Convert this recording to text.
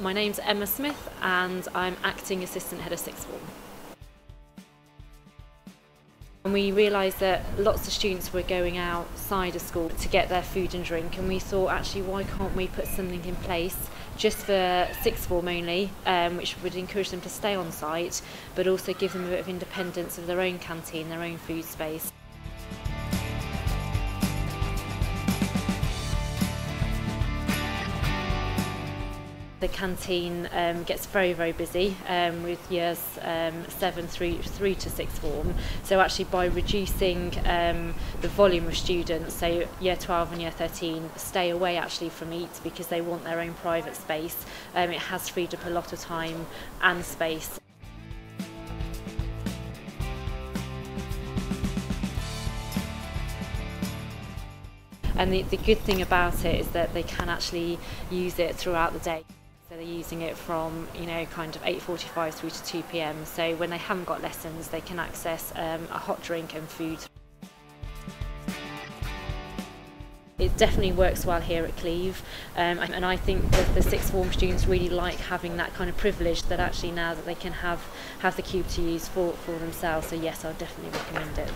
My name's Emma Smith and I'm acting assistant head of sixth form. And we realised that lots of students were going outside of school to get their food and drink and we thought actually why can't we put something in place just for sixth form only um, which would encourage them to stay on site but also give them a bit of independence of their own canteen, their own food space. The canteen um, gets very, very busy um, with years um, 7 through, through to 6th form. So actually by reducing um, the volume of students, so year 12 and year 13 stay away actually from EAT because they want their own private space, um, it has freed up a lot of time and space. And the, the good thing about it is that they can actually use it throughout the day. So they're using it from, you know, kind of 8.45 through to 2 p.m. So when they haven't got lessons, they can access um, a hot drink and food. It definitely works well here at Cleeve um, and I think that the sixth form students really like having that kind of privilege that actually now that they can have, have the cube to use for, for themselves. So yes, I'll definitely recommend it.